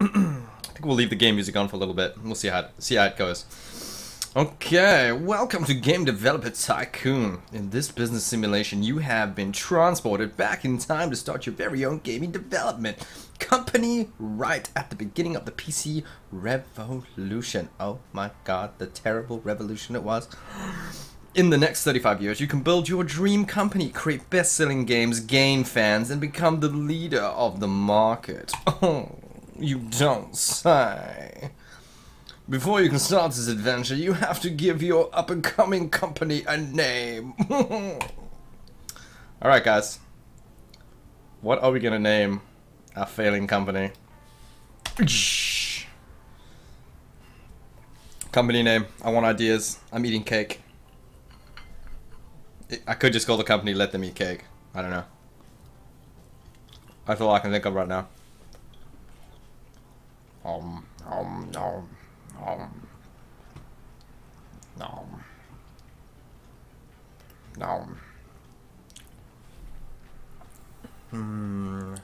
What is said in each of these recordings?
I think we'll leave the game music on for a little bit. We'll see how it, see how it goes. Okay, welcome to Game Developer Tycoon. In this business simulation, you have been transported back in time to start your very own gaming development company right at the beginning of the PC revolution. Oh my god, the terrible revolution it was. In the next 35 years, you can build your dream company, create best-selling games, gain fans, and become the leader of the market. Oh, you don't say. Before you can start this adventure, you have to give your up-and-coming company a name. Alright, guys. What are we gonna name our failing company? Company name. I want ideas. I'm eating cake. I could just call the company Let Them Eat Cake. I don't know. That's all I can think of right now. Um, um, um. Um. No. No. Hmm.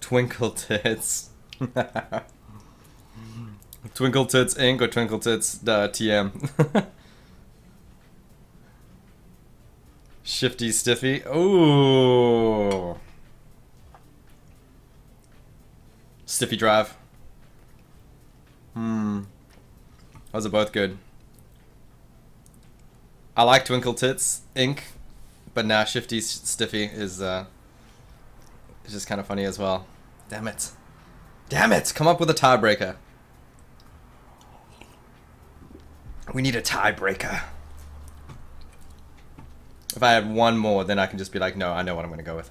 Twinkle Tits. Twinkle Tits Inc. or Twinkle Tits uh, TM. Shifty Stiffy. Ooh. Stiffy Drive. Hmm. Those are both good. I like Twinkle Tits Inc. But now Shifty Stiffy is uh is just kind of funny as well. Damn it. Damn it! Come up with a tiebreaker. We need a tiebreaker. If I had one more, then I can just be like, no, I know what I'm going to go with.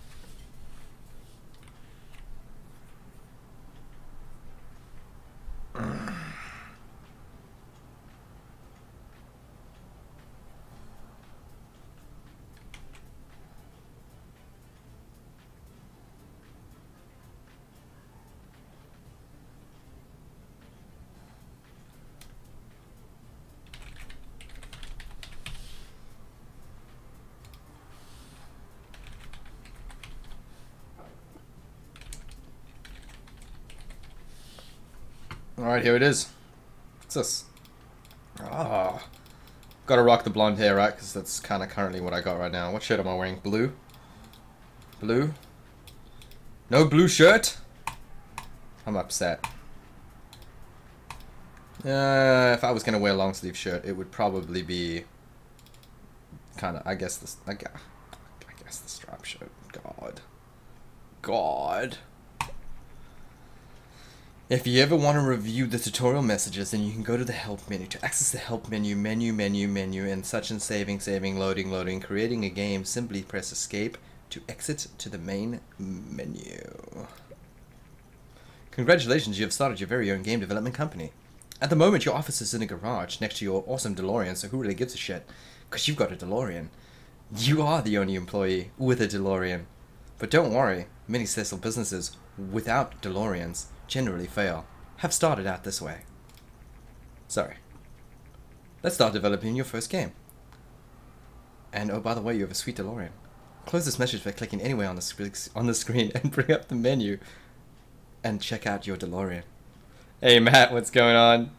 Alright, here it is. What's this? Ah. Gotta rock the blonde hair, right? Because that's kind of currently what I got right now. What shirt am I wearing? Blue? Blue? No blue shirt? I'm upset. Uh, if I was gonna wear a long sleeve shirt, it would probably be kind of, I guess this, I guess, I guess the strap shirt. God. God. If you ever want to review the tutorial messages, then you can go to the help menu. To access the help menu, menu, menu, menu, and such and saving, saving, loading, loading, creating a game, simply press escape to exit to the main menu. Congratulations, you have started your very own game development company. At the moment, your office is in a garage next to your awesome DeLorean, so who really gives a shit? Because you've got a DeLorean. You are the only employee with a DeLorean. But don't worry, many successful businesses without DeLoreans generally fail, have started out this way. Sorry. Let's start developing your first game. And oh, by the way, you have a sweet DeLorean. Close this message by clicking anywhere on the, on the screen and bring up the menu and check out your DeLorean. Hey Matt, what's going on?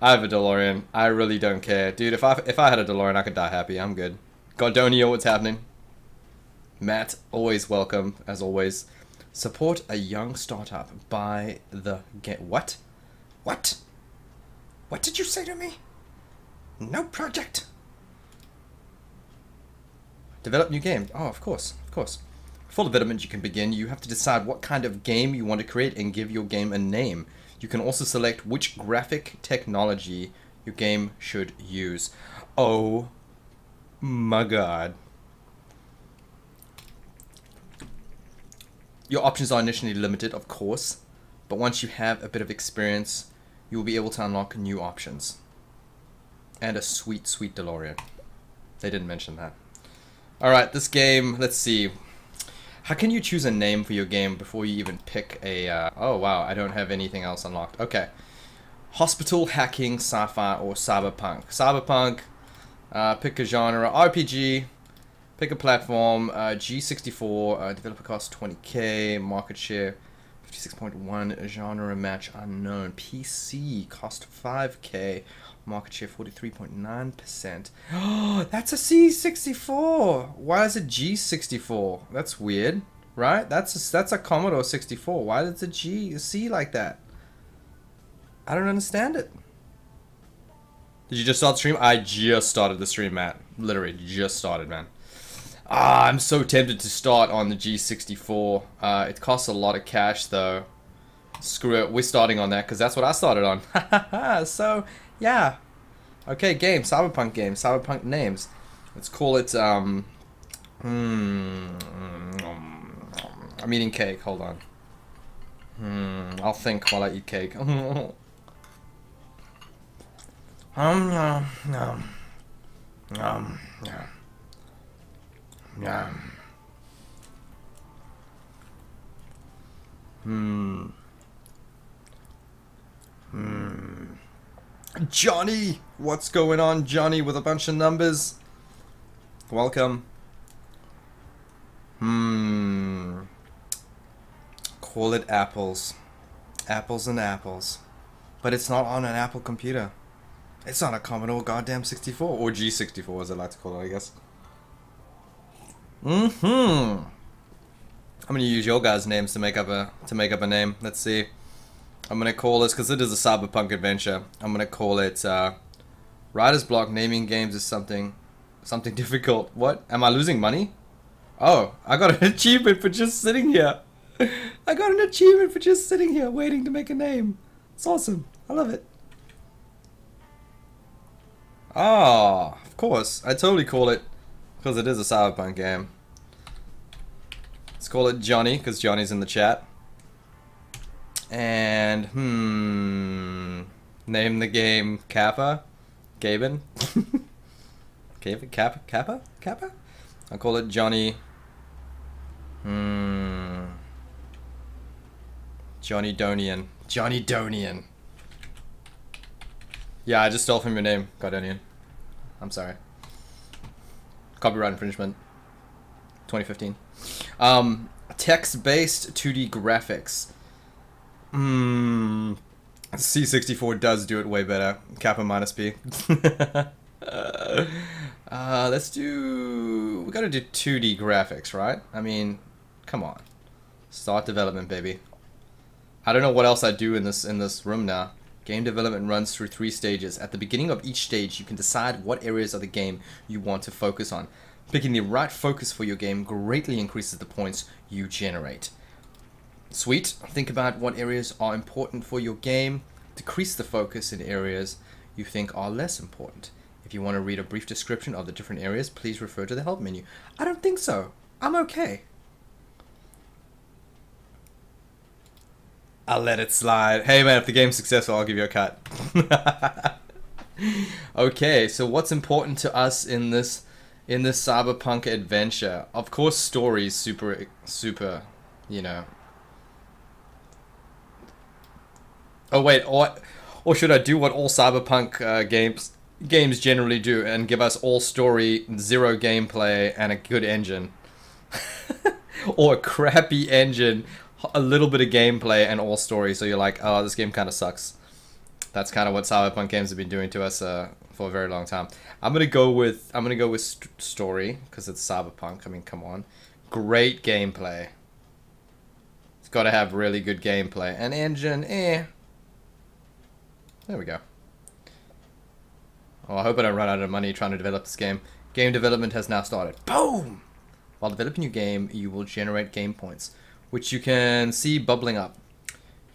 I have a DeLorean. I really don't care. Dude, if I if I had a DeLorean, I could die happy. I'm good. Gordonia, what's happening? Matt, always welcome, as always. Support a young startup by the get what? What? What did you say to me? No project. Develop new game. Oh, of course, of course. Before development you can begin, you have to decide what kind of game you want to create and give your game a name. You can also select which graphic technology your game should use. Oh my god. Your options are initially limited, of course, but once you have a bit of experience, you will be able to unlock new options. And a sweet, sweet DeLorean. They didn't mention that. Alright, this game, let's see. How can you choose a name for your game before you even pick a... Uh, oh, wow, I don't have anything else unlocked. Okay. Hospital, hacking, sci-fi, or cyberpunk. Cyberpunk, uh, pick a genre. RPG, pick a platform. Uh, G64, uh, developer cost 20k, market share 56.1, genre match unknown. PC, cost 5k, market share 43.9%. Oh, that's a C64! Why is it G64? That's weird, right? That's a, that's a Commodore 64. Why is it G, C like that? I don't understand it. Did you just start the stream? I just started the stream, Matt. Literally, just started, man. Ah, I'm so tempted to start on the G64. Uh, it costs a lot of cash, though. Screw it, we're starting on that, because that's what I started on. so, yeah. Okay, game, Cyberpunk game, Cyberpunk names. Let's call it, um... Hmm... I'm eating cake, hold on. Hmm, I'll think while I eat cake. Um, no, no. Um, yeah. Yeah. Hmm. Hmm. Johnny! What's going on, Johnny, with a bunch of numbers? Welcome. Hmm. Call it apples. Apples and apples. But it's not on an Apple computer. It's on a Commodore goddamn 64 or G64 as I like to call it, I guess. Mm-hmm. I'm gonna use your guys' names to make up a to make up a name. Let's see. I'm gonna call this because it is a cyberpunk adventure. I'm gonna call it uh, Writer's Block. Naming games is something something difficult. What? Am I losing money? Oh, I got an achievement for just sitting here. I got an achievement for just sitting here waiting to make a name. It's awesome. I love it. Ah, of course. I totally call it, because it is a Cyberpunk game. Let's call it Johnny, because Johnny's in the chat. And, hmm, name the game Kappa? Gaben? Gaben? Kappa? Kappa? Kappa? I'll call it Johnny. Hmm. Johnny Donian. Johnny Donian. Yeah, I just stole from your name, Gardenian. I'm sorry. Copyright infringement. 2015. Um, text-based 2D graphics. Hmm. C64 does do it way better. Kappa minus P. uh, let's do... We gotta do 2D graphics, right? I mean, come on. Start development, baby. I don't know what else I do in this in this room now. Game development runs through three stages. At the beginning of each stage, you can decide what areas of the game you want to focus on. Picking the right focus for your game greatly increases the points you generate. Sweet. Think about what areas are important for your game. Decrease the focus in areas you think are less important. If you want to read a brief description of the different areas, please refer to the help menu. I don't think so. I'm okay. I'll let it slide. Hey man, if the game's successful, I'll give you a cut. okay, so what's important to us in this in this cyberpunk adventure? Of course, stories super super, you know. Oh wait, or or should I do what all cyberpunk uh, games games generally do and give us all story, zero gameplay, and a good engine? or a crappy engine a little bit of gameplay and all story, so you're like, oh, this game kind of sucks. That's kind of what Cyberpunk games have been doing to us uh, for a very long time. I'm gonna go with I'm gonna go with st story because it's Cyberpunk. I mean, come on, great gameplay. It's got to have really good gameplay. and engine, eh. There we go. Oh, I hope I don't run out of money trying to develop this game. Game development has now started. Boom! While developing your game, you will generate game points which you can see bubbling up.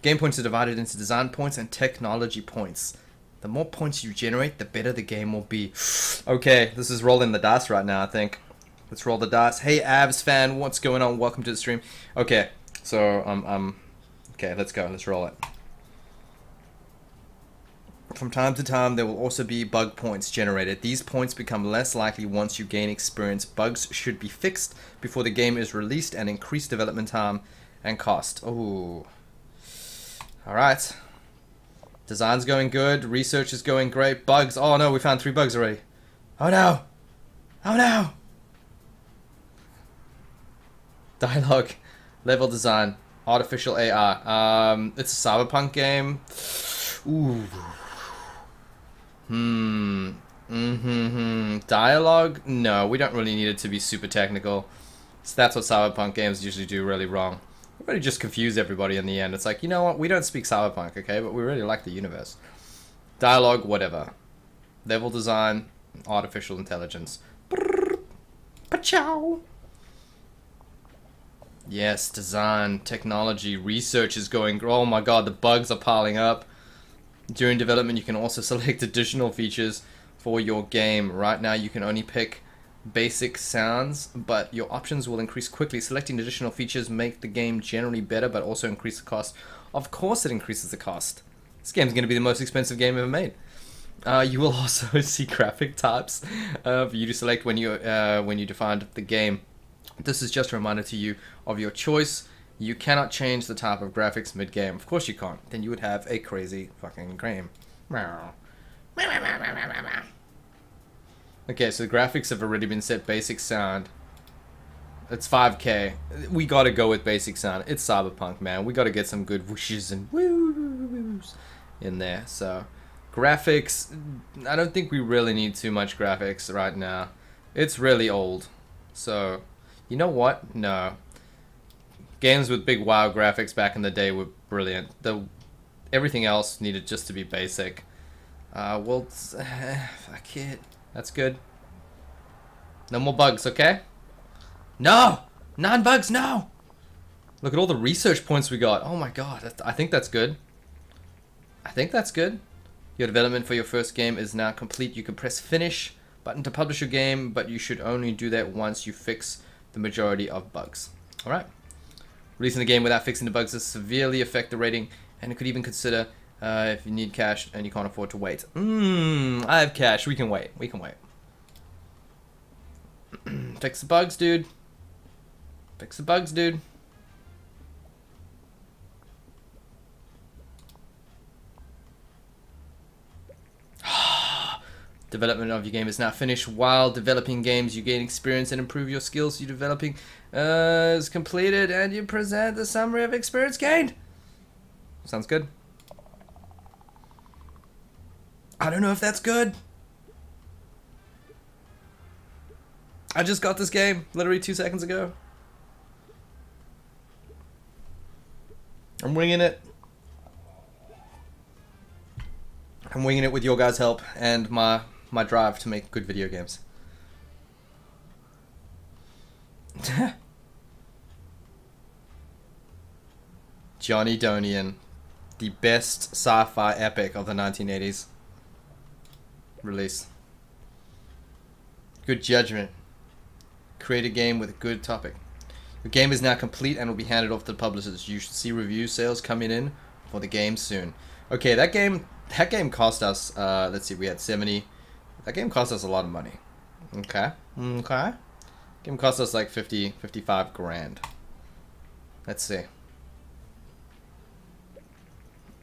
Game points are divided into design points and technology points. The more points you generate, the better the game will be. okay, this is rolling the dice right now, I think. Let's roll the dice. Hey, Avs fan, what's going on? Welcome to the stream. Okay, so, um, um, okay, let's go. Let's roll it. From time to time, there will also be bug points generated. These points become less likely once you gain experience. Bugs should be fixed before the game is released and increase development time and cost. Oh. Alright. Design's going good. Research is going great. Bugs. Oh no, we found three bugs already. Oh no. Oh no. Dialogue. Level design. Artificial AI. Um, it's a cyberpunk game. Ooh. Hmm. Mm-hmm. Dialogue? No, we don't really need it to be super technical. So that's what cyberpunk games usually do really wrong. Really just confuse everybody in the end. It's like, you know what? We don't speak cyberpunk, okay? But we really like the universe. Dialogue, whatever. Level design, artificial intelligence. Pachow. Yes, design, technology, research is going. Oh my god, the bugs are piling up. During development, you can also select additional features for your game. Right now, you can only pick basic sounds, but your options will increase quickly. Selecting additional features make the game generally better, but also increase the cost. Of course, it increases the cost. This game's going to be the most expensive game ever made. Uh, you will also see graphic types uh, for you to select when you uh, when you defined the game. This is just a reminder to you of your choice. You cannot change the type of graphics mid-game. Of course you can't. Then you would have a crazy fucking game. Okay, so the graphics have already been set basic sound. It's 5k. We gotta go with basic sound. It's cyberpunk, man. We gotta get some good whooshes and woos in there. So, graphics, I don't think we really need too much graphics right now. It's really old. So, you know what? No. Games with big wow graphics back in the day were brilliant. The Everything else needed just to be basic. Uh, well, fuck it. That's good. No more bugs, okay? No! Non-bugs, no! Look at all the research points we got. Oh my god, I think that's good. I think that's good. Your development for your first game is now complete. You can press finish button to publish your game, but you should only do that once you fix the majority of bugs. Alright. Releasing the game without fixing the bugs will severely affect the rating, and it could even consider uh, if you need cash and you can't afford to wait. Mmm, I have cash. We can wait. We can wait. Fix the bugs, dude. Fix the bugs, dude. Development of your game is now finished. While developing games, you gain experience and improve your skills. You developing uh, is completed, and you present the summary of experience gained. Sounds good. I don't know if that's good. I just got this game literally two seconds ago. I'm winging it. I'm winging it with your guys' help and my my drive to make good video games. Johnny Donian, the best sci-fi epic of the 1980s. Release. Good judgment. Create a game with a good topic. The game is now complete and will be handed off to the publishers. You should see review sales coming in for the game soon. Okay, that game that game cost us uh, let's see, we had 70 that game cost us a lot of money. Okay. Okay. Game cost us like 50, 55 grand. Let's see.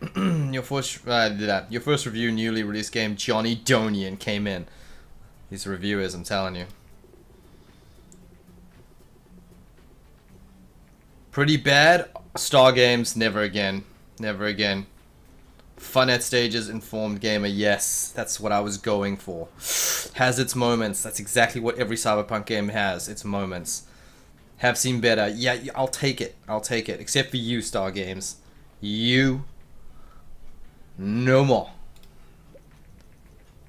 your first uh, your first review newly released game Johnny Donian came in. These reviewers, I'm telling you. Pretty bad. Star Games, never again. Never again. Fun at stages, informed gamer, yes, that's what I was going for. Has its moments, that's exactly what every Cyberpunk game has, its moments. Have seen better, yeah, I'll take it, I'll take it. Except for you, Star Games. You, no more.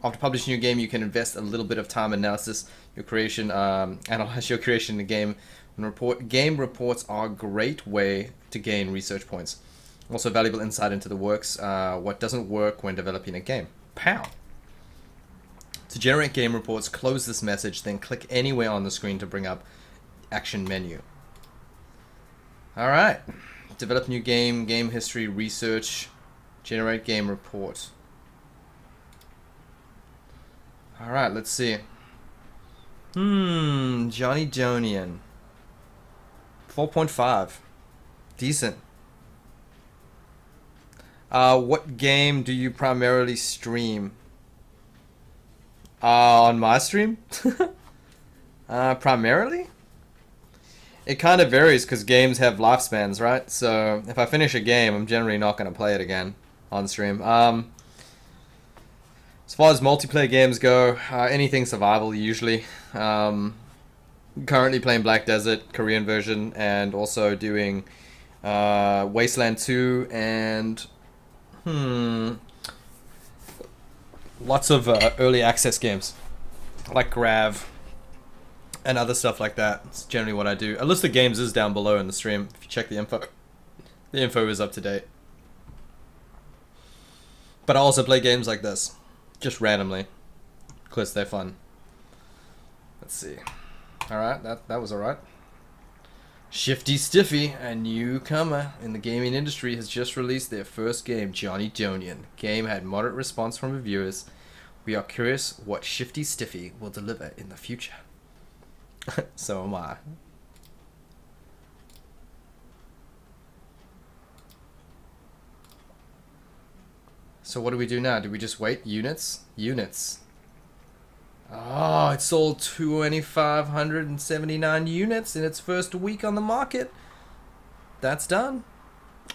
After publishing your game, you can invest a little bit of time analysis your creation, um, analyze your creation in the game. And report game reports are a great way to gain research points. Also valuable insight into the works, uh, what doesn't work when developing a game. Pow! To generate game reports, close this message, then click anywhere on the screen to bring up action menu. Alright. Develop new game, game history, research, generate game report. Alright, let's see. Hmm, Johnny Donian. 4.5. Decent. Uh, what game do you primarily stream? Uh, on my stream? uh, primarily? It kind of varies because games have lifespans, right? So if I finish a game, I'm generally not going to play it again on stream. Um, as far as multiplayer games go, uh, anything survival usually. Um, currently playing Black Desert Korean version and also doing uh, Wasteland 2 and hmm lots of uh, early access games like Grav and other stuff like that. It's generally what I do. A list of games is down below in the stream. If you check the info, the info is up to date. But I also play games like this just randomly, because they're fun. Let's see. Alright, that, that was alright. Shifty Stiffy, a newcomer in the gaming industry, has just released their first game, Johnny Donian. Game had moderate response from reviewers. We are curious what Shifty Stiffy will deliver in the future. so am I. So what do we do now? Do we just wait? Units? Units. Oh, it sold 2,579 units in its first week on the market. That's done.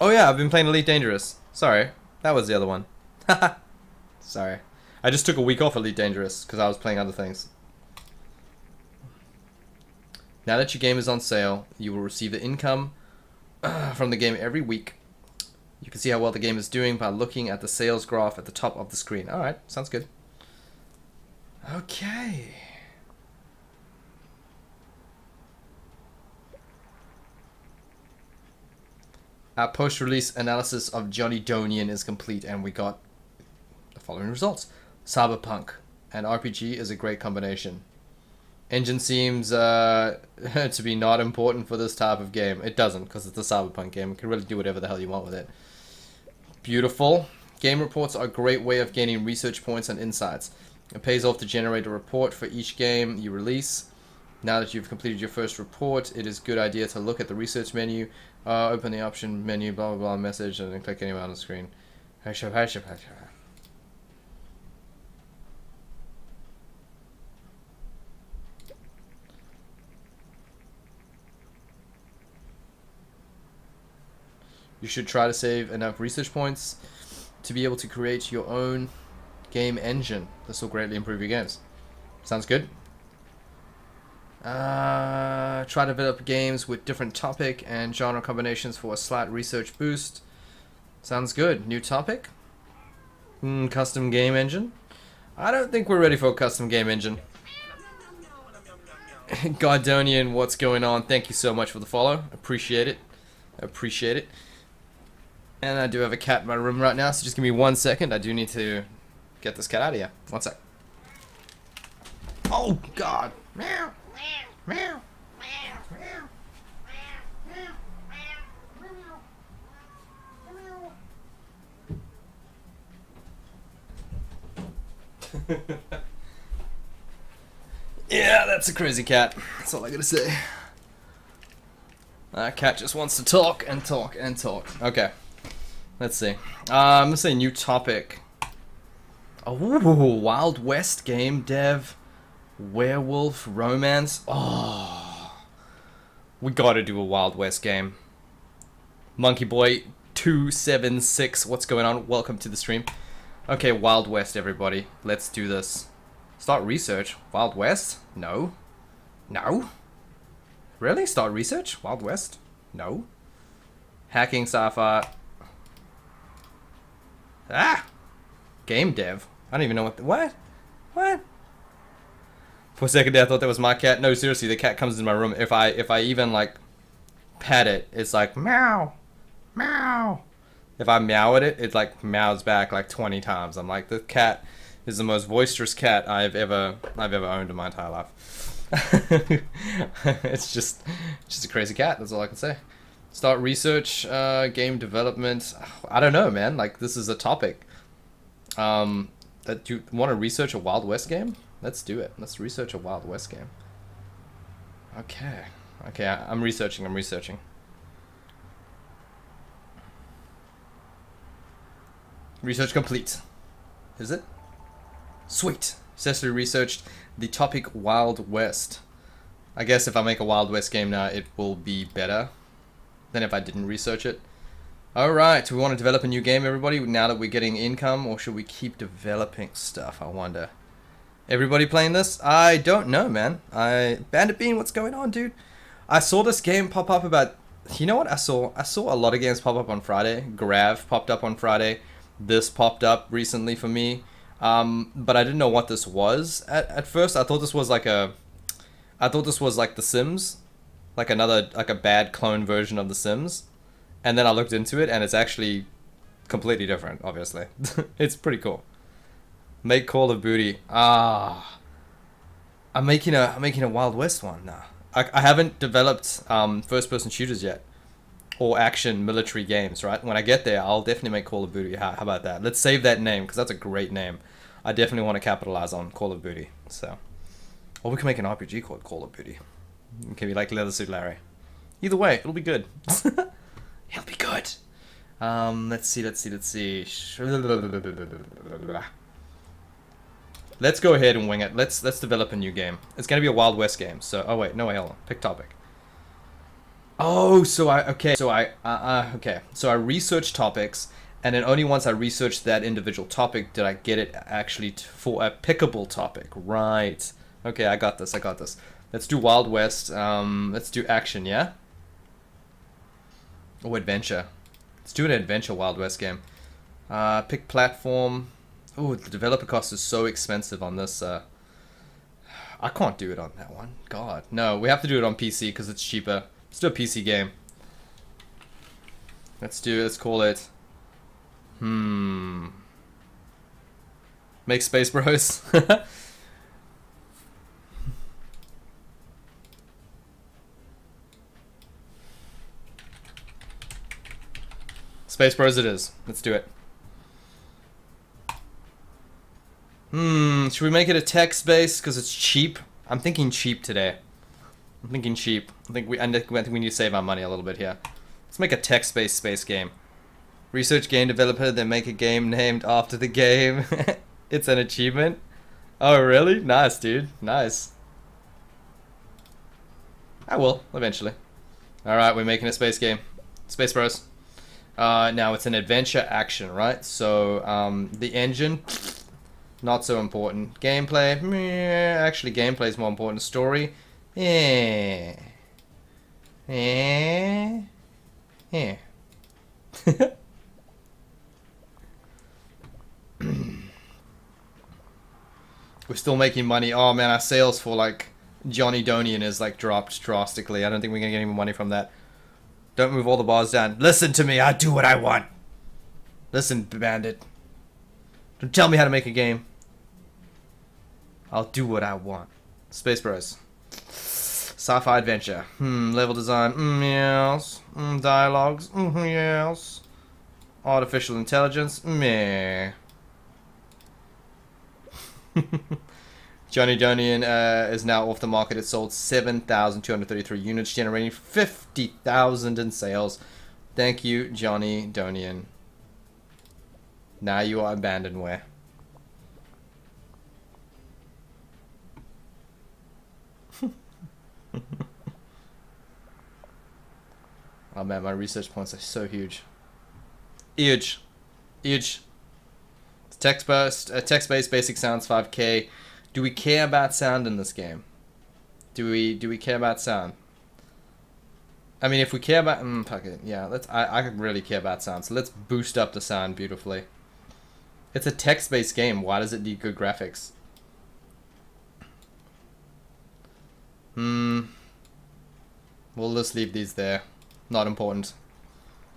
Oh yeah, I've been playing Elite Dangerous. Sorry, that was the other one. Sorry. I just took a week off Elite Dangerous because I was playing other things. Now that your game is on sale, you will receive the income from the game every week you can see how well the game is doing by looking at the sales graph at the top of the screen. Alright, sounds good. Okay. Our post-release analysis of Johnny Donian is complete and we got the following results. Cyberpunk and RPG is a great combination. Engine seems uh, to be not important for this type of game. It doesn't because it's a Cyberpunk game. You can really do whatever the hell you want with it. Beautiful. Game reports are a great way of gaining research points and insights. It pays off to generate a report for each game you release. Now that you've completed your first report, it is a good idea to look at the research menu, uh, open the option menu, blah blah blah message, and then click anywhere on the screen. You should try to save enough research points to be able to create your own game engine. This will greatly improve your games. Sounds good? Uh, try to develop games with different topic and genre combinations for a slight research boost. Sounds good. New topic? Mm, custom game engine? I don't think we're ready for a custom game engine. Gardonian, what's going on? Thank you so much for the follow. Appreciate it. Appreciate it. And I do have a cat in my room right now, so just give me one second. I do need to get this cat out of here. One sec. Oh, God. Meow. Meow. yeah, that's a crazy cat. That's all I gotta say. That cat just wants to talk and talk and talk. Okay. Let's see. Uh, I'm gonna say new topic. Oh, Wild West game dev, werewolf romance. Oh, we gotta do a Wild West game. Monkey Boy two seven six. What's going on? Welcome to the stream. Okay, Wild West, everybody. Let's do this. Start research. Wild West? No. No. Really? Start research? Wild West? No. Hacking sci-fi. Ah! Game dev. I don't even know what. The, what? What? For a second there, I thought that was my cat. No, seriously, the cat comes in my room. If I if I even like pet it, it's like meow, meow. If I meow at it, it like meows back like 20 times. I'm like, the cat is the most boisterous cat I've ever I've ever owned in my entire life. it's just just a crazy cat. That's all I can say. Start research, uh, game development. I don't know, man. Like this is a topic. Um, that you want to research a Wild West game? Let's do it. Let's research a Wild West game. Okay. Okay, I'm researching. I'm researching. Research complete. Is it? Sweet. Successfully researched the topic Wild West. I guess if I make a Wild West game now, it will be better than if I didn't research it. Alright, we want to develop a new game, everybody, now that we're getting income, or should we keep developing stuff, I wonder. Everybody playing this? I don't know, man. I Bandit Bean, what's going on, dude? I saw this game pop up about... You know what I saw? I saw a lot of games pop up on Friday. Grav popped up on Friday. This popped up recently for me. Um, but I didn't know what this was at, at first. I thought this was like a... I thought this was like The Sims. Like another, like a bad clone version of The Sims. And then I looked into it and it's actually completely different, obviously. it's pretty cool. Make Call of Booty. Ah. I'm making a I'm making a Wild West one now. I, I haven't developed um, first person shooters yet. Or action military games, right? When I get there, I'll definitely make Call of Booty. How, how about that? Let's save that name because that's a great name. I definitely want to capitalize on Call of Booty. So, or we can make an RPG called Call of Booty. It can be like Leisure Suit Larry. Either way, it'll be good. it'll be good. Um, let's see, let's see, let's see. Let's go ahead and wing it. Let's let's develop a new game. It's gonna be a Wild West game. So, oh wait, no, wait, hold on. Pick topic. Oh, so I okay. So I uh, uh okay. So I researched topics, and then only once I researched that individual topic did I get it actually for a pickable topic. Right. Okay, I got this. I got this. Let's do Wild West. Um, let's do action. Yeah. Oh, adventure. Let's do an adventure Wild West game. Uh, pick platform. Oh, the developer cost is so expensive on this. Uh, I can't do it on that one. God, no. We have to do it on PC because it's cheaper. Let's do a PC game. Let's do. Let's call it. Hmm. Make Space Bros. Space Bros it is. Let's do it. Hmm, should we make it a text base because it's cheap? I'm thinking cheap today. I'm thinking cheap. I think we I think we need to save our money a little bit here. Let's make a text-based space game. Research game developer, then make a game named after the game. it's an achievement. Oh, really? Nice, dude. Nice. I will, eventually. Alright, we're making a space game. Space Bros. Uh, now, it's an adventure action, right? So, um, the engine not so important. Gameplay, meh, actually gameplay is more important. Story, yeah, yeah, yeah. We're still making money. Oh man, our sales for like Johnny Donian is like dropped drastically. I don't think we're gonna get any money from that. Don't move all the bars down. Listen to me, I do what I want. Listen, bandit. Don't tell me how to make a game. I'll do what I want. Space Bros. Sci-fi adventure. Hmm, level design. Hmm, yes. Hmm, dialogues. Hmm, yes. Artificial intelligence. Meh. Johnny Donian uh, is now off the market. It sold 7,233 units, generating 50,000 in sales. Thank you, Johnny Donian. Now you are abandonware. oh man, my research points are so huge. Huge. Huge. Text-based, uh, text-based basic sounds 5k. Do we care about sound in this game? Do we do we care about sound? I mean, if we care about, mm, fuck it, yeah. Let's. I I really care about sound, so let's boost up the sound beautifully. It's a text-based game. Why does it need good graphics? Hmm. We'll just leave these there. Not important.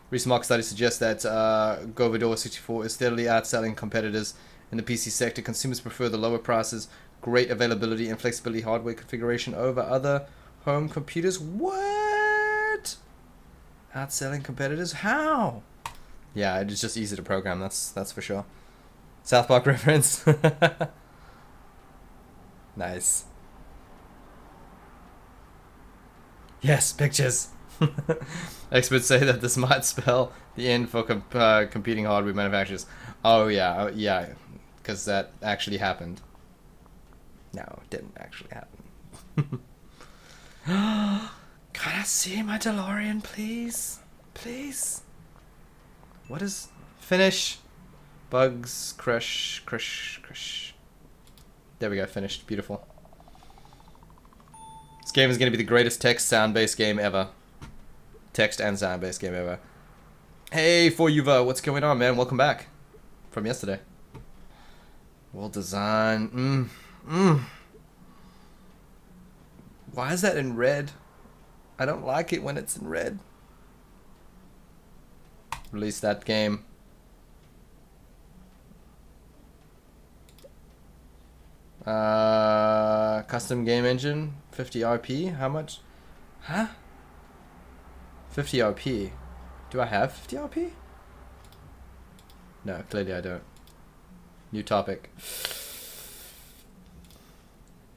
Recent market studies suggest that uh, Govodore 64 is steadily outselling competitors in the PC sector. Consumers prefer the lower prices, great availability, and flexibility hardware configuration over other home computers. What? Outselling competitors? How? Yeah, it's just easy to program. That's that's for sure. South Park reference. nice. Yes, pictures. Experts say that this might spell the end for comp uh, competing hardware manufacturers. Oh yeah, oh, yeah, because that actually happened. No, it didn't actually happen. Can I see my DeLorean, please? Please? What is... Finish. Bugs, crush, crush, crush. There we go, finished. Beautiful. This game is going to be the greatest text sound-based game ever. Text and sound-based game ever. Hey, for Yuva, what's going on, man? Welcome back from yesterday. Well design. Mmm. Mmm. Why is that in red? I don't like it when it's in red. Release that game. Uh, custom game engine, 50 RP. How much? Huh? 50 RP. Do I have 50 RP? No, clearly I don't. New topic.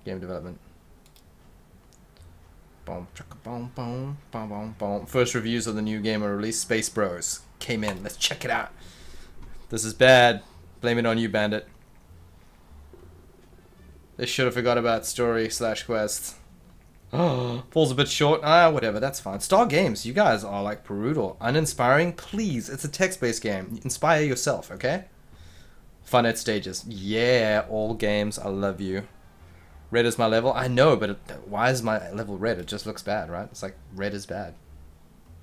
Game development. Boom, boom, boom, boom, boom, boom. First reviews of the new game are released. Space Bros came in. Let's check it out. This is bad. Blame it on you, Bandit. They should have forgot about story slash quest. Falls a bit short. Ah, whatever, that's fine. Star Games, you guys are like brutal. Uninspiring? Please, it's a text-based game. Inspire yourself, okay? Fun at stages. Yeah, all games, I love you. Red is my level? I know, but it, why is my level red? It just looks bad, right? It's like, red is bad.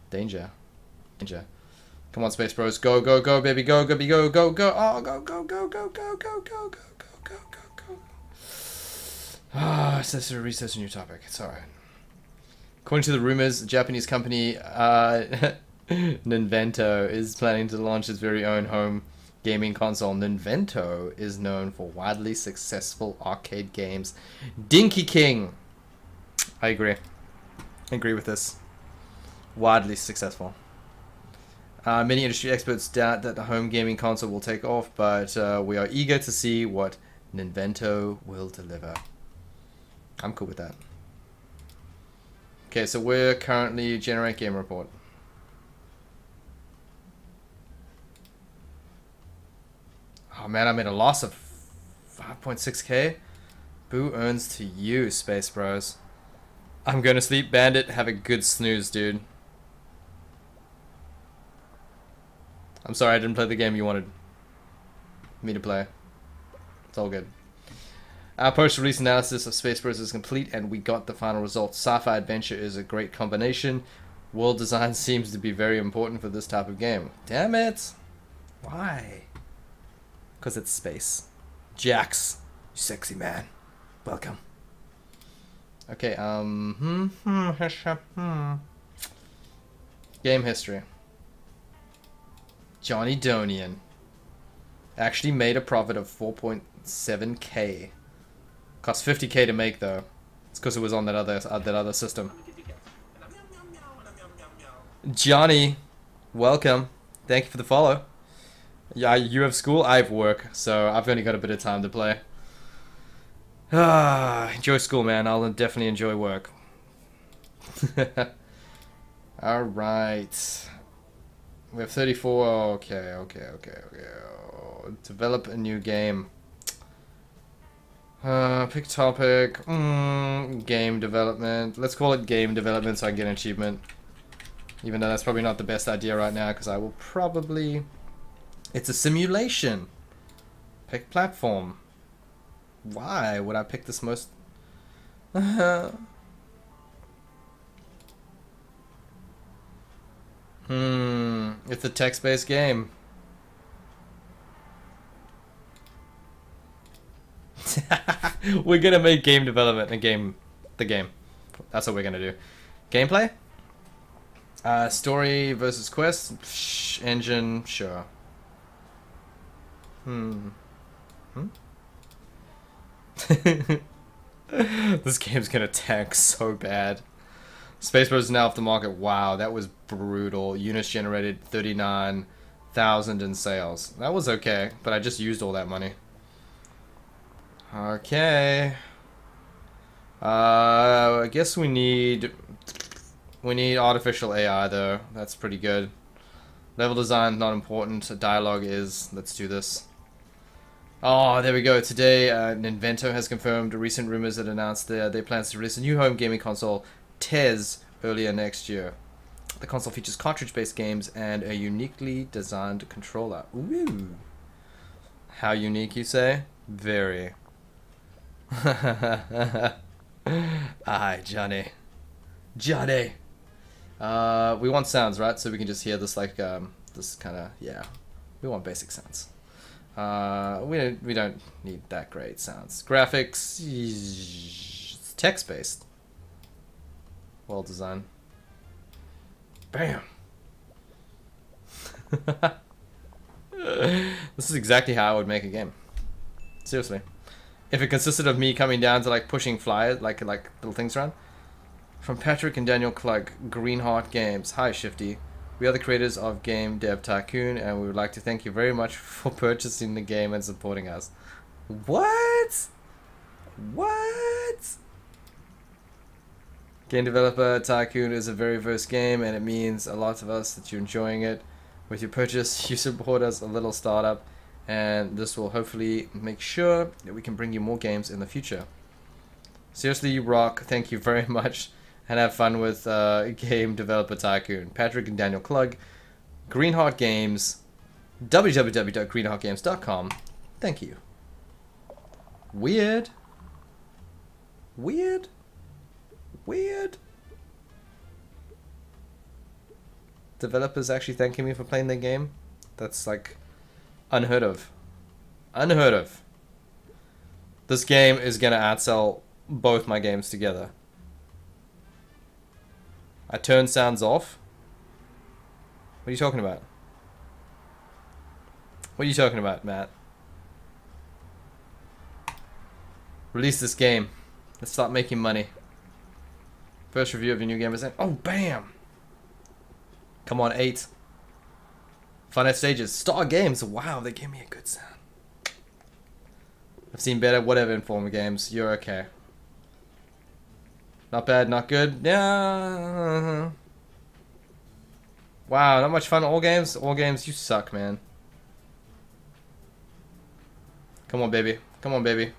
Danger. Danger. Come on, Space Bros. Go, go, go, baby. Go, go, go, go, go. Oh, go, go, go, go, go, go, go, go. Go, go, go, go. Ah, it's a research a new topic. It's alright. According to the rumors, Japanese company uh, Ninvento is planning to launch its very own home gaming console. Ninvento is known for widely successful arcade games. Dinky King! I agree. I agree with this. Widely successful. Uh, many industry experts doubt that the home gaming console will take off, but uh, we are eager to see what Ninvento will deliver. I'm cool with that. Okay, so we're currently generate game report. Oh man, I made a loss of 5.6k. Boo earns to you, Space Bros. I'm gonna sleep, Bandit. Have a good snooze, dude. I'm sorry I didn't play the game you wanted me to play. It's all good. Our post-release analysis of Space Bros is complete, and we got the final result. Sci-fi adventure is a great combination. World design seems to be very important for this type of game. Damn it! Why? Because it's space. Jax, sexy man. Welcome. Okay, um... Hmm, hmm, hmm. Game history. Johnny Donian actually made a profit of 4.7k Cost 50k to make though. It's because it was on that other uh, that other system. Johnny, welcome. Thank you for the follow. Yeah, you have school, I have work, so I've only got a bit of time to play. Ah, enjoy school, man. I'll definitely enjoy work. Alright. We have 34. Okay, okay, okay, okay. Oh, develop a new game. Uh, pick topic. Mm, game development. Let's call it game development so I can get an achievement. Even though that's probably not the best idea right now because I will probably... It's a simulation. Pick platform. Why would I pick this most... hmm. It's a text-based game. we're gonna make game development a game, the game. That's what we're gonna do. Gameplay. Uh, story versus quest. Psh, engine, sure. Hmm. Hmm. this game's gonna tank so bad. Space Bros is now off the market. Wow, that was brutal. Units generated 39,000 in sales. That was okay, but I just used all that money. Okay. Uh, I guess we need... We need artificial AI though. That's pretty good. Level design not important. Dialogue is. Let's do this. Oh, there we go. Today, uh, Ninvento has confirmed recent rumors that announced their, their plans to release a new home gaming console, TES, earlier next year. The console features cartridge-based games and a uniquely designed controller. Ooh. How unique, you say? Very. Aye, Johnny. Johnny! Uh, we want sounds, right? So we can just hear this, like, um, this kind of, yeah. We want basic sounds. Uh, we don't, we don't need that great sounds. Graphics, text based. Well designed. Bam. this is exactly how I would make a game. Seriously. If it consisted of me coming down to like pushing flyers, like like little things around. From Patrick and Daniel Klug, Greenheart Games. Hi, Shifty. We are the creators of Game Dev Tycoon, and we would like to thank you very much for purchasing the game and supporting us. What? What? Game Developer Tycoon is a very first game, and it means a lot to us that you're enjoying it. With your purchase, you support us, a little startup, and this will hopefully make sure that we can bring you more games in the future. Seriously, you rock. Thank you very much and have fun with uh, Game Developer Tycoon. Patrick and Daniel Klug, Greenheart Games, www.greenheartgames.com. Thank you. Weird. Weird. Weird. Developers actually thanking me for playing their game? That's like unheard of. Unheard of. This game is gonna outsell both my games together. I turn sounds off? What are you talking about? What are you talking about, Matt? Release this game. Let's start making money. First review of your new game is. Oh, bam! Come on, 8. Final stages. Star Games. Wow, they gave me a good sound. I've seen better, whatever Informer games. You're okay. Not bad, not good. Yeah. Wow, not much fun. All games, all games, you suck, man. Come on, baby. Come on, baby.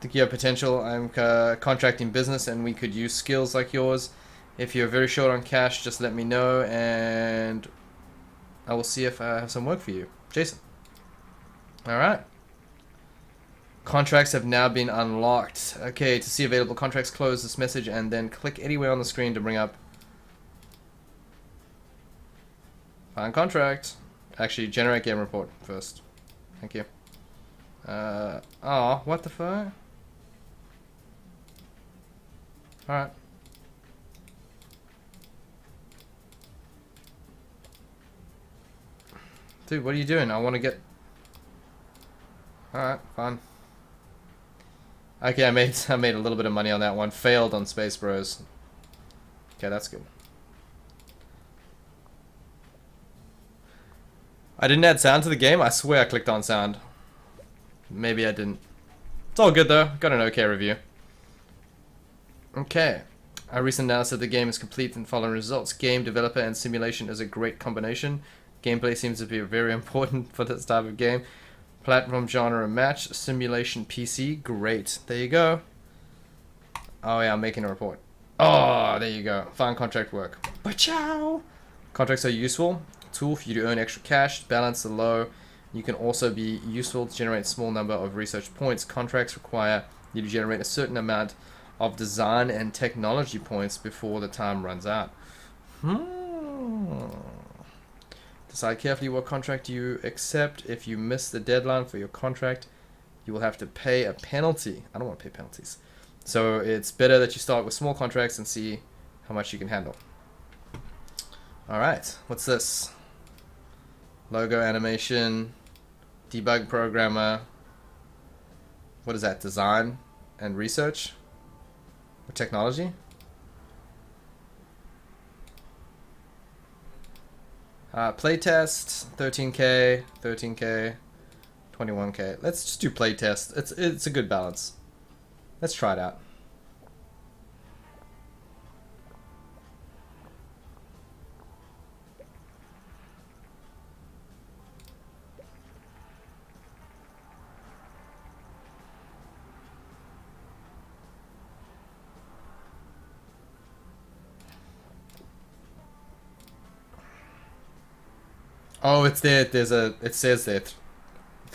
think you have potential. I'm uh, contracting business and we could use skills like yours. If you're very short on cash, just let me know and I will see if I have some work for you. Jason. Alright. Contracts have now been unlocked. Okay, to see available contracts, close this message and then click anywhere on the screen to bring up Find contract. Actually, generate game report first. Thank you. Uh, oh, what the fuck? Alright. Dude, what are you doing? I want to get... Alright, fine. Okay, I made I made a little bit of money on that one. Failed on Space Bros. Okay, that's good. I didn't add sound to the game. I swear I clicked on sound. Maybe I didn't. It's all good though. Got an okay review. Okay. I recently announced that the game is complete and following results. Game developer and simulation is a great combination. Gameplay seems to be very important for this type of game. Platform genre match, simulation PC, great. There you go. Oh yeah, I'm making a report. Oh, there you go. Fine contract work. But Ciao. Contracts are useful. Tool for you to earn extra cash, balance the low. You can also be useful to generate small number of research points. Contracts require you to generate a certain amount of design and technology points before the time runs out. Hmm. Decide carefully what contract you accept. If you miss the deadline for your contract, you will have to pay a penalty. I don't want to pay penalties. So it's better that you start with small contracts and see how much you can handle. Alright, what's this? Logo animation, debug programmer. What is that? Design and research? Or technology? Uh, playtest, 13k, 13k, 21k. Let's just do playtest. It's it's a good balance. Let's try it out. Oh, it's there. There's a. It says there, th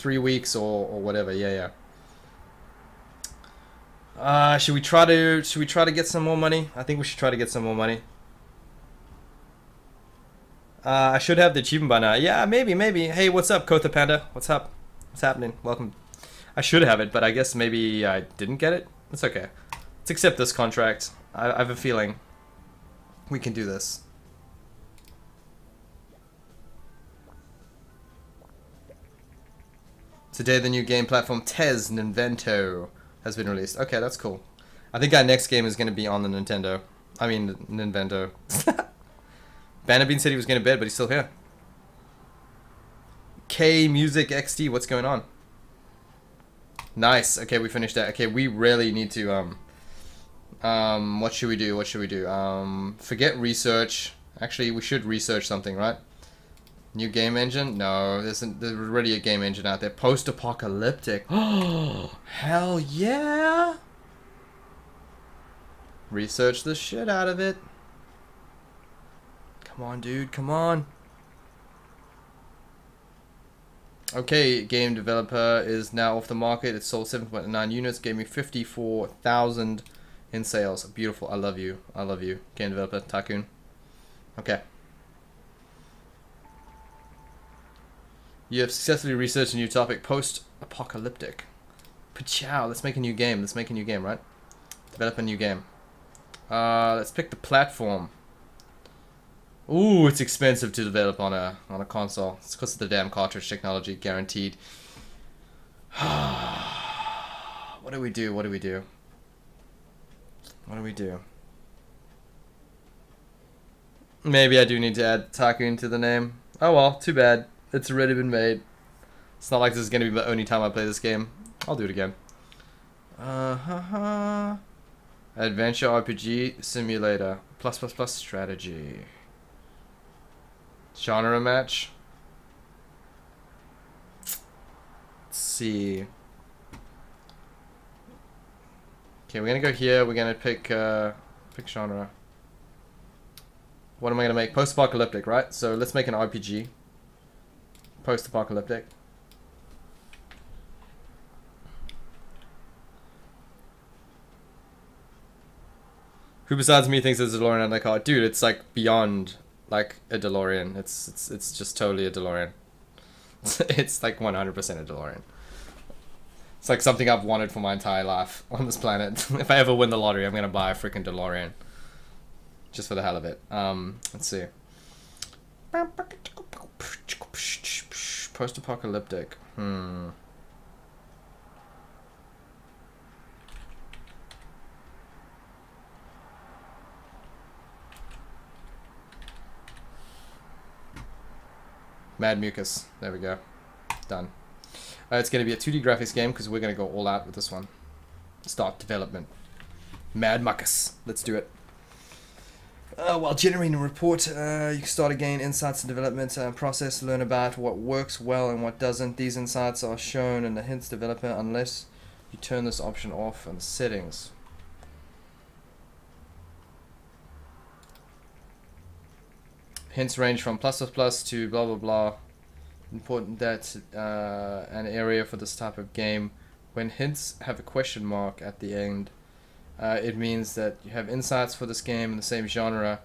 three weeks or or whatever. Yeah, yeah. Uh, should we try to should we try to get some more money? I think we should try to get some more money. Uh, I should have the achievement by now. Yeah, maybe, maybe. Hey, what's up, Kotha Panda? What's up? What's happening? Welcome. I should have it, but I guess maybe I didn't get it. It's okay. Let's accept this contract. I, I have a feeling we can do this. Today, the new game platform TES Ninvento has been released. Okay, that's cool. I think our next game is going to be on the Nintendo. I mean, Ninvento. Bannerbean said he was going to bed, but he's still here. K Music XD, what's going on? Nice. Okay, we finished that. Okay, we really need to, um, um, what should we do? What should we do? Um, forget research. Actually, we should research something, right? New game engine? No, there's, there's already a game engine out there. Post-apocalyptic. Oh, hell yeah! Research the shit out of it. Come on, dude, come on. Okay, game developer is now off the market. It sold 7.9 units, gave me 54,000 in sales. Beautiful. I love you. I love you. Game developer, Tycoon. Okay. You have successfully researched a new topic, post-apocalyptic. Pachow, let's make a new game. Let's make a new game, right? Develop a new game. Uh, let's pick the platform. Ooh, it's expensive to develop on a on a console. It's because of the damn cartridge technology, guaranteed. what do we do? What do we do? What do we do? Maybe I do need to add Tycoon to the name. Oh well, too bad. It's already been made. It's not like this is going to be the only time I play this game. I'll do it again. Uh -huh. Adventure RPG Simulator. Plus plus plus strategy. Genre match. Let's see. Okay, we're gonna go here. We're gonna pick uh, pick genre. What am I gonna make? Post-apocalyptic, right? So let's make an RPG. Post-apocalyptic. Who besides me thinks it's a DeLorean in the car? Dude, it's like beyond like a DeLorean. It's it's it's just totally a DeLorean. it's like 100% a DeLorean. It's like something I've wanted for my entire life on this planet. if I ever win the lottery, I'm gonna buy a freaking DeLorean. Just for the hell of it. Um, let's see. Post-apocalyptic. Hmm. Mad Mucus. There we go. Done. Uh, it's going to be a 2D graphics game because we're going to go all out with this one. Start development. Mad Mucus. Let's do it. Uh, while generating a report, uh, you can start again insights and development uh, process, learn about what works well and what doesn't. These insights are shown in the hints developer unless you turn this option off in settings. Hints range from plus plus plus to blah blah blah. Important that uh, an area for this type of game. When hints have a question mark at the end, uh, it means that you have insights for this game in the same genre,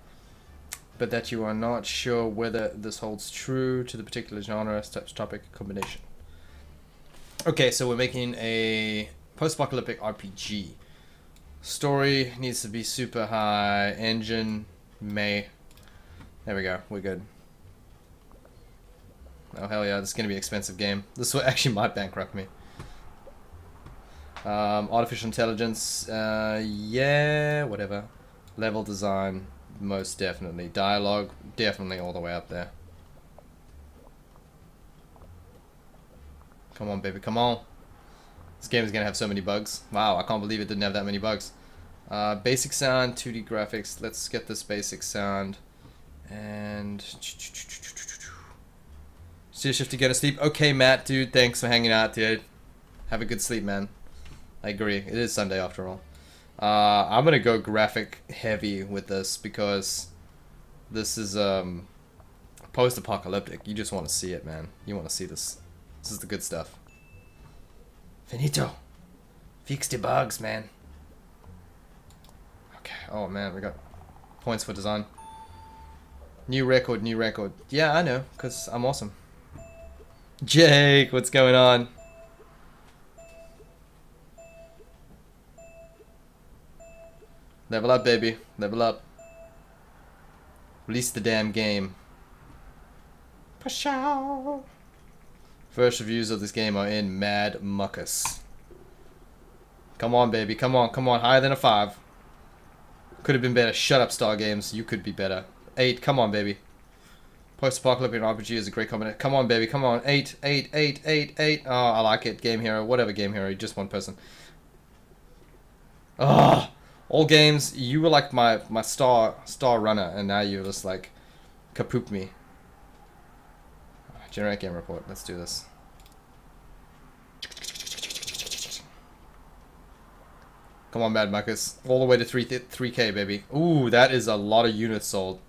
but that you are not sure whether this holds true to the particular genre, topic, combination. Okay, so we're making a post-apocalyptic RPG. Story needs to be super high. Engine may. There we go. We're good. Oh hell yeah! This is gonna be an expensive game. This actually might bankrupt me. Um, artificial intelligence, uh, yeah, whatever. Level design, most definitely. Dialogue, definitely all the way up there. Come on, baby, come on. This game is gonna have so many bugs. Wow, I can't believe it didn't have that many bugs. Uh, basic sound, 2D graphics. Let's get this basic sound. And... See shift to get a sleep. Okay, Matt, dude, thanks for hanging out, dude. Have a good sleep, man. I agree. It is Sunday after all. Uh, I'm gonna go graphic heavy with this because this is um, post-apocalyptic. You just want to see it, man. You want to see this. This is the good stuff. Finito. Fix the bugs, man. Okay. Oh man, we got points for design. New record, new record. Yeah, I know, cause I'm awesome. Jake, what's going on? Level up, baby. Level up. Release the damn game. Pashow. First reviews of this game are in Mad Muckus. Come on, baby. Come on, come on. Higher than a 5. Could have been better. Shut up, Star Games. You could be better. 8. Come on, baby. Post-apocalyptic RPG is a great combination. Come on, baby. Come on. 8, 8, 8, 8, 8. Oh, I like it. Game Hero. Whatever Game Hero. Just one person. Ah. All games, you were like my, my star star runner, and now you're just like kapoop me. Generate game report. Let's do this. Come on, Mad Marcus. All the way to 3, 3k, baby. Ooh, that is a lot of units sold,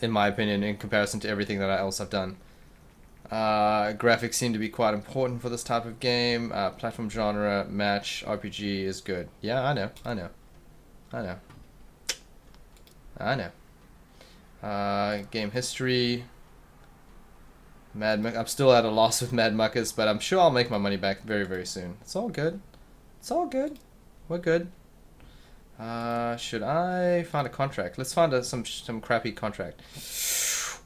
in my opinion, in comparison to everything that I else have done. Uh, graphics seem to be quite important for this type of game. Uh, platform genre, match, RPG is good. Yeah, I know, I know. I know. I know. Uh, game history. Mad Muck. I'm still at a loss with Mad Muckus, but I'm sure I'll make my money back very, very soon. It's all good. It's all good. We're good. Uh, should I find a contract? Let's find a, some some crappy contract.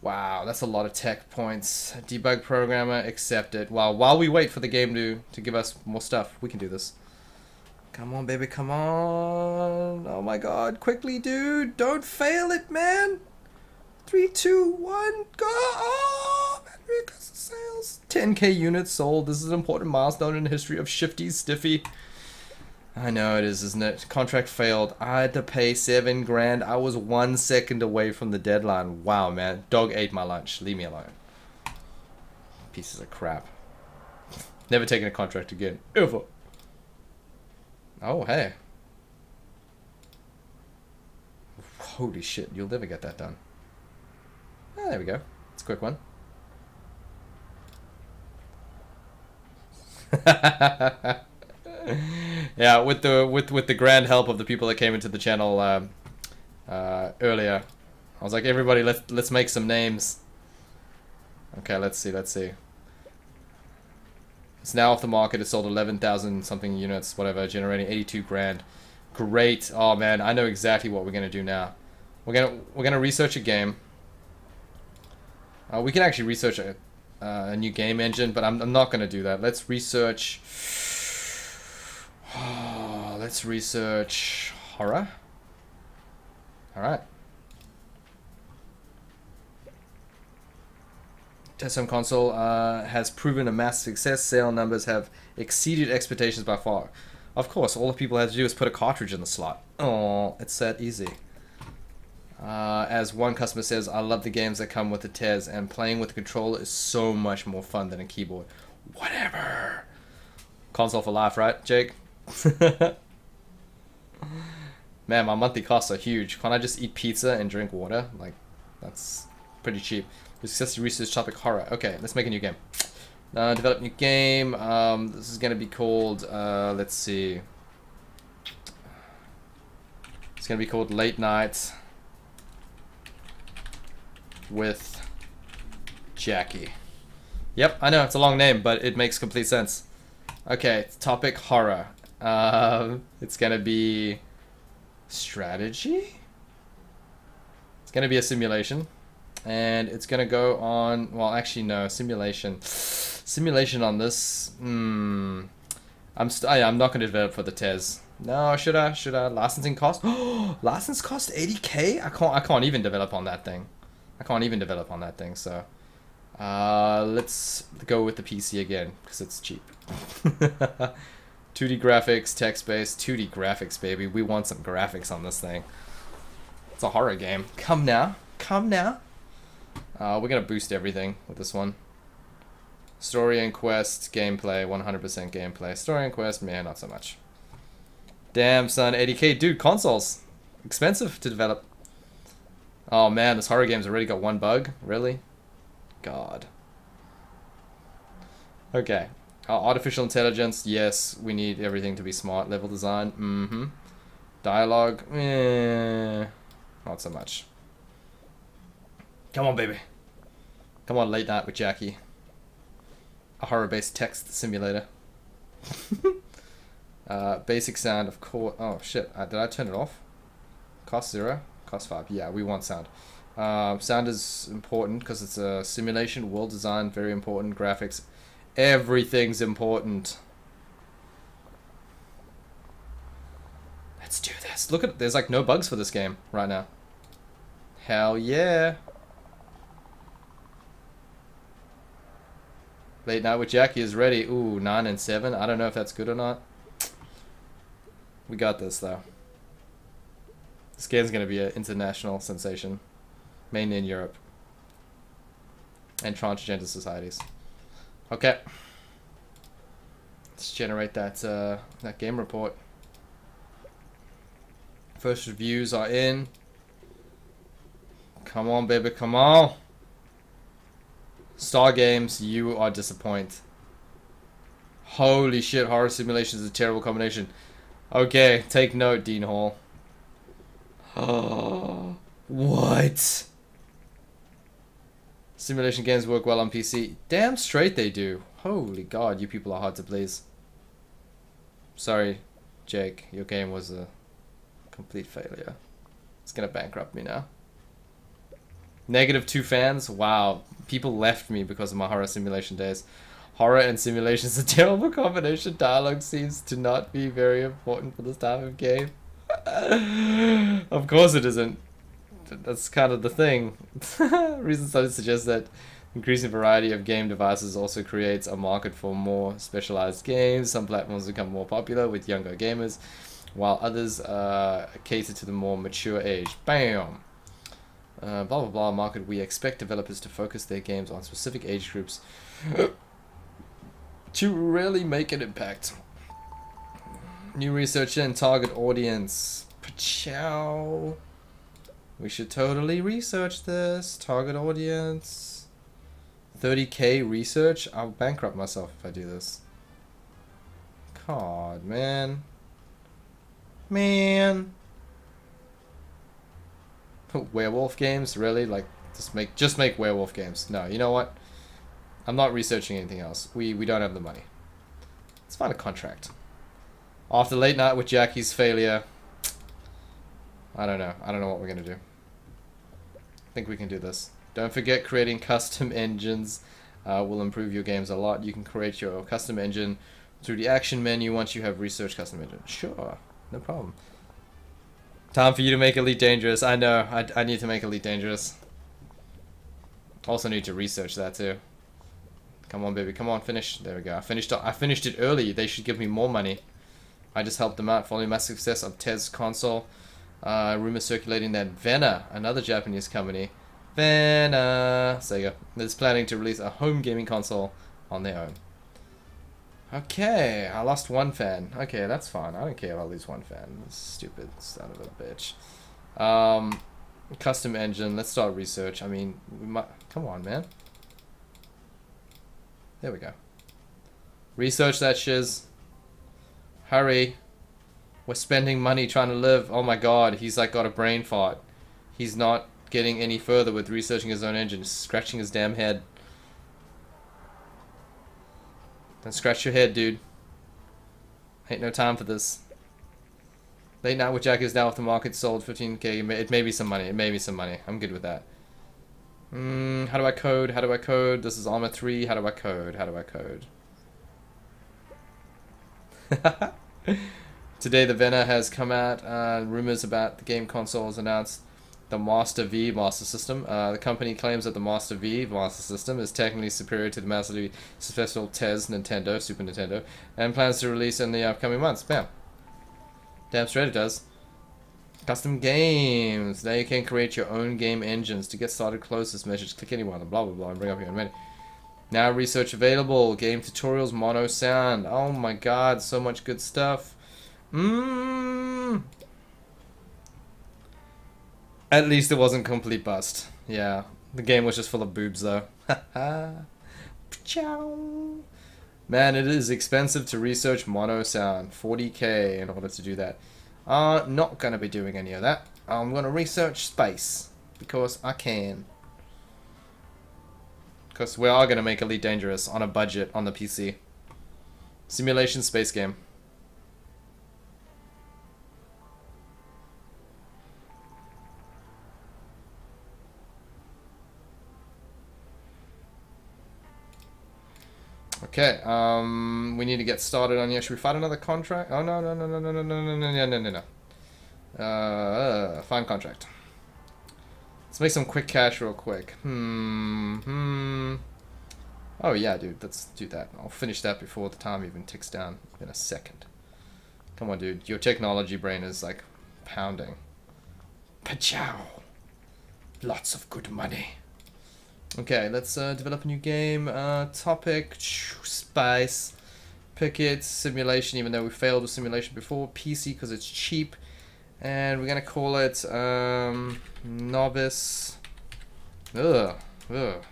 Wow, that's a lot of tech points. Debug programmer, accept it. Wow, while we wait for the game to, to give us more stuff, we can do this. Come on, baby, come on. Oh my god, quickly, dude. Don't fail it, man. Three, two, one, go. Oh, sales. 10k units sold. This is an important milestone in the history of Shifty Stiffy. I know it is, isn't it? Contract failed. I had to pay seven grand. I was one second away from the deadline. Wow, man. Dog ate my lunch. Leave me alone. Pieces of crap. Never taking a contract again. Ever. Oh, hey. Holy shit, you'll never get that done. Ah, there we go. It's a quick one. yeah, with the with with the grand help of the people that came into the channel um, uh, earlier, I was like, everybody, let's let's make some names. Okay, let's see, let's see. It's now off the market. It sold 11,000 something units, whatever, generating 82 grand. Great. Oh man, I know exactly what we're gonna do now. We're gonna we're gonna research a game. Uh, we can actually research a, uh, a new game engine, but I'm, I'm not gonna do that. Let's research. Let's research horror. All right. TSM console uh, has proven a massive success. Sale numbers have exceeded expectations by far. Of course, all the people had to do is put a cartridge in the slot. Oh, it's that easy. Uh, as one customer says, I love the games that come with the TES, and playing with the controller is so much more fun than a keyboard. Whatever. Console for life, right, Jake? Man, my monthly costs are huge. Can't I just eat pizza and drink water? Like, that's pretty cheap. Success research topic horror. Okay, let's make a new game. Uh, develop new game. Um, this is gonna be called. Uh, let's see. It's gonna be called Late Night with Jackie. Yep, I know it's a long name, but it makes complete sense. Okay, topic horror. Um, it's gonna be strategy. It's gonna be a simulation and it's gonna go on well actually no simulation simulation on this hmm I'm st I, I'm not gonna develop for the TES no should I should I licensing cost license cost 80k I can't I can't even develop on that thing I can't even develop on that thing so uh, let's go with the PC again because it's cheap 2D graphics, text-based, 2D graphics, baby. We want some graphics on this thing. It's a horror game. Come now. Come now. Uh, we're going to boost everything with this one. Story and quest, gameplay, 100% gameplay. Story and quest, man, not so much. Damn, son, 80k. Dude, consoles. Expensive to develop. Oh, man, this horror game's already got one bug? Really? God. Okay. Uh, artificial intelligence, yes, we need everything to be smart. Level design, mm-hmm. Dialogue, eh, not so much. Come on, baby. Come on, late night with Jackie a horror-based text simulator. uh, basic sound, of course. Oh shit! Uh, did I turn it off? Cost zero, cost five. Yeah, we want sound. Uh, sound is important because it's a simulation. World design very important. Graphics, everything's important. Let's do this. Look at there's like no bugs for this game right now. Hell yeah. Late night with Jackie is ready. Ooh, 9 and 7. I don't know if that's good or not. We got this, though. This game's going to be an international sensation. Mainly in Europe. And transgender societies. Okay. Let's generate that, uh, that game report. First reviews are in. Come on, baby, come on. Star Games, you are disappointed. Holy shit, horror simulation is a terrible combination. Okay, take note, Dean Hall. Oh, what? Simulation games work well on PC. Damn straight they do. Holy god, you people are hard to please. Sorry, Jake, your game was a complete failure. It's gonna bankrupt me now. Negative two fans. Wow, people left me because of my horror simulation days. Horror and simulation is a terrible combination. Dialogue seems to not be very important for this type of game. of course it isn't. That's kind of the thing. Recent studies suggest that increasing variety of game devices also creates a market for more specialized games. Some platforms become more popular with younger gamers, while others uh, cater to the more mature age. Bam! Uh, blah blah blah market we expect developers to focus their games on specific age groups to really make an impact. New research and target audience. Pachow. we should totally research this. Target audience. 30k research. I'll bankrupt myself if I do this. God man. Man werewolf games really? Like just make just make werewolf games. No you know what? I'm not researching anything else. We we don't have the money. Let's find a contract. After late night with jackie's failure i don't know. I don't know what we're gonna do. I think we can do this. Don't forget creating custom engines uh, will improve your games a lot. You can create your custom engine through the action menu once you have researched custom engine. Sure no problem Time for you to make Elite Dangerous. I know. I, I need to make Elite Dangerous. Also need to research that too. Come on, baby. Come on, finish. There we go. I finished. I finished it early. They should give me more money. I just helped them out following my success of TES console. Uh, rumor circulating that Vena, another Japanese company, Vena, Sega, is planning to release a home gaming console on their own. Okay, I lost one fan. Okay, that's fine. I don't care if I lose one fan. Stupid son of a bitch. Um, custom engine. Let's start research. I mean, we might. Come on, man. There we go. Research that shiz. Hurry. We're spending money trying to live. Oh my god, he's like got a brain fart. He's not getting any further with researching his own engine. scratching his damn head. Don't scratch your head, dude. Ain't no time for this. Late Night with Jack is now off the market, sold 15k. It may be some money. It may be some money. I'm good with that. Mm, how do I code? How do I code? This is Arma 3. How do I code? How do I code? Today the Vena has come out. Uh, rumors about the game consoles announced. The Master V Master System. Uh, the company claims that the Master V Master System is technically superior to the massively successful TES Nintendo, Super Nintendo, and plans to release in the upcoming months. Bam. Damn straight it does. Custom games. Now you can create your own game engines. To get started, close this message, click on the blah blah blah, and bring up your own menu. Now research available. Game tutorials, mono sound. Oh my god, so much good stuff. Mmm. At least it wasn't complete bust. Yeah. The game was just full of boobs though. Man, it is expensive to research mono sound. 40k in order to do that. Uh, not gonna be doing any of that. I'm gonna research space. Because I can. Because we are gonna make Elite Dangerous on a budget on the PC. Simulation space game. Okay, um, we need to get started on here. Should we find another contract? Oh, no, no, no, no, no, no, no, no, no, no, no, no. Uh, find contract. Let's make some quick cash real quick. Hmm, hmm. Oh, yeah, dude, let's do that. I'll finish that before the time even ticks down in a second. Come on, dude. Your technology brain is, like, pounding. Pachow! Lots of good money. Okay, let's uh, develop a new game. Uh, topic, spice, pick it, simulation, even though we failed with simulation before. PC, because it's cheap. And we're going to call it um, novice. Ugh, ugh.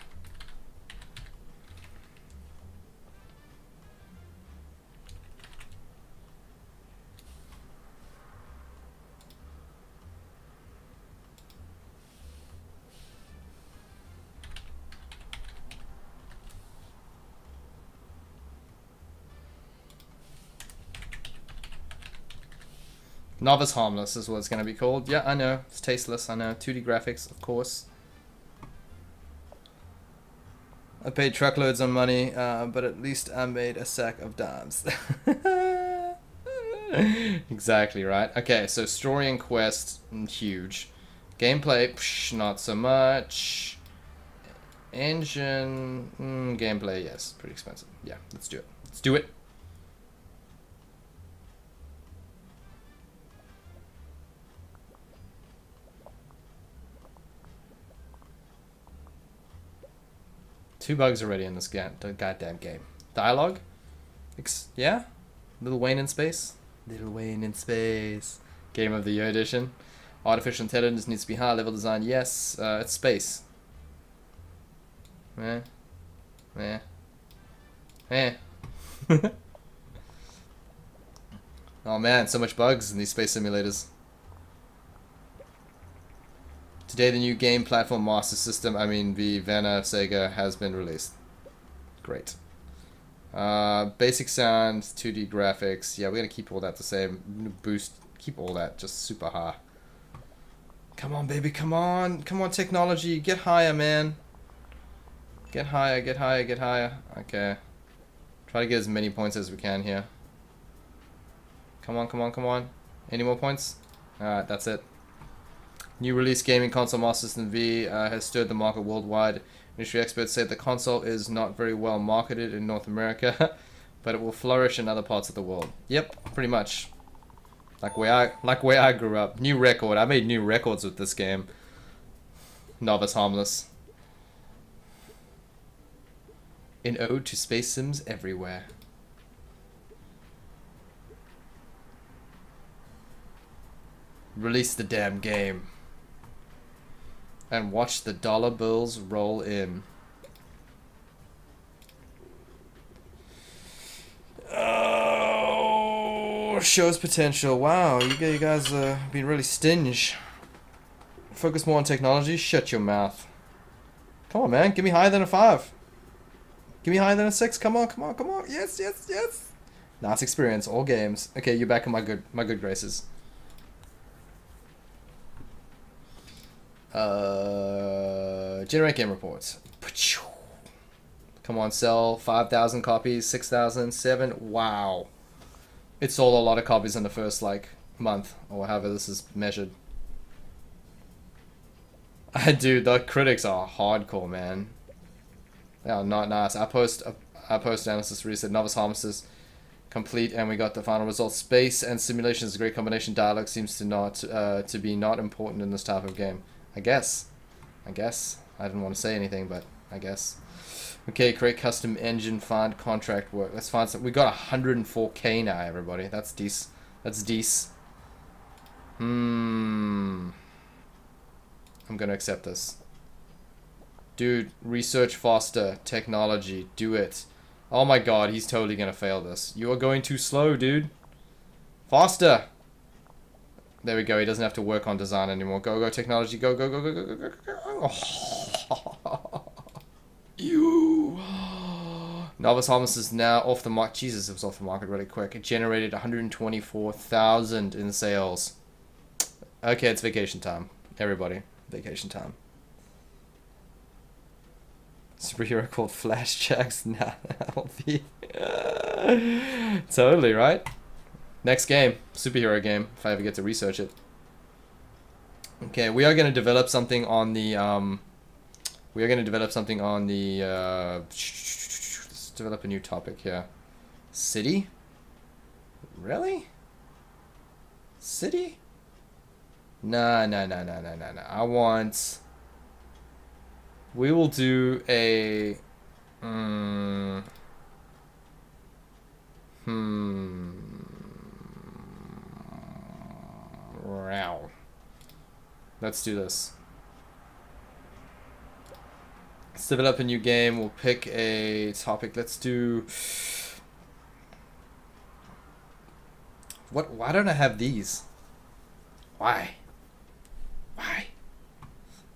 Novice Harmless is what it's going to be called. Yeah, I know. It's tasteless, I know. 2D graphics, of course. I paid truckloads of money, uh, but at least I made a sack of dimes. exactly, right? Okay, so story and quest, mm, huge. Gameplay, psh, not so much. Engine, mm, gameplay, yes, pretty expensive. Yeah, let's do it. Let's do it. Two bugs already in this ga goddamn game. Dialogue? Ex yeah? Little Wayne in space? Little Wayne in space. Game of the Year edition. Artificial intelligence needs to be high level design. Yes, uh, it's space. Eh. Eh. Eh. oh man, so much bugs in these space simulators. Today, the new game platform Master System, I mean the Vena Sega, has been released. Great. Uh, basic sound, 2D graphics. Yeah, we're gonna keep all that the same. Boost, keep all that just super high. Come on, baby, come on. Come on, technology. Get higher, man. Get higher, get higher, get higher. Okay. Try to get as many points as we can here. Come on, come on, come on. Any more points? Alright, that's it. New release gaming console Master System V uh, has stirred the market worldwide. Industry experts say the console is not very well marketed in North America, but it will flourish in other parts of the world. Yep, pretty much. Like where I like where I grew up. New record. I made new records with this game. Novice harmless. An ode to space sims everywhere. Release the damn game and watch the dollar bills roll in. Oh, shows potential. Wow, you guys uh, been really stingy. Focus more on technology. Shut your mouth. Come on, man. Give me higher than a five. Give me higher than a six. Come on, come on, come on. Yes, yes, yes. Nice experience. All games. Okay, you're back in my good, my good graces. Uh, generate game reports. Come on, sell 5,000 copies, 6,000, 7. Wow. It sold a lot of copies in the first, like, month, or however this is measured. I do. The critics are hardcore, man. They are not nice. I post I post analysis reset novice harvesters complete, and we got the final result. Space and simulation is a great combination. Dialogue seems to not uh, to be not important in this type of game. I guess. I guess. I didn't want to say anything, but I guess. Okay, create custom engine, find contract work. Let's find some. We got 104k now, everybody. That's decent. That's decent. Hmm. I'm gonna accept this. Dude, research faster. Technology. Do it. Oh my god, he's totally gonna fail this. You are going too slow, dude. Faster! There we go. He doesn't have to work on design anymore. Go, go, technology. Go, go, go, go, go, go, go, go. Oh. You. Novice Harmless is now off the market. Jesus, it was off the market really quick. It generated 124,000 in sales. Okay, it's vacation time. Everybody, vacation time. Superhero called Flash Jacks now. Totally, right? Next game. Superhero game, if I ever get to research it. Okay, we are going to develop something on the... Um, we are going to develop something on the... Uh, let's develop a new topic here. City? Really? City? Nah, nah, nah, nah, nah, nah, nah. I want we will do a um, hmm wow let's do this. Let's develop a new game. We'll pick a topic. Let's do what why don't I have these? Why? Why?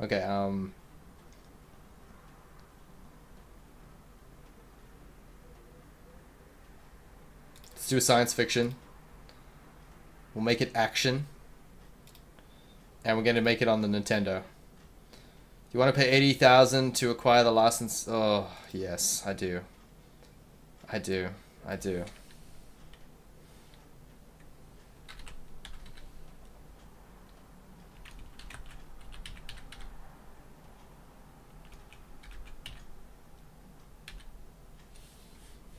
Okay um Let's do science fiction. We'll make it action. And we're going to make it on the Nintendo. You want to pay 80000 to acquire the license? Oh, yes, I do. I do. I do.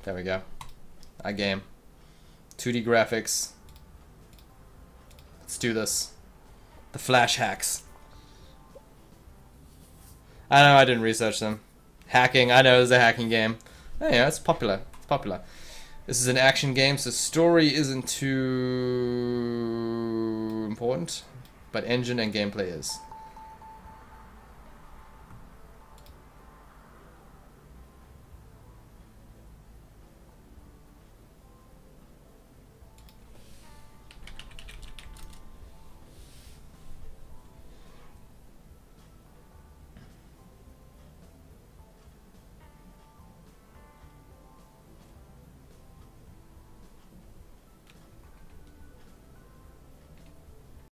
There we go. I game. 2D graphics. Let's do this. The flash hacks. I know I didn't research them. Hacking, I know it's a hacking game. Oh, yeah, it's popular. It's popular. This is an action game, so story isn't too important, but engine and gameplay is.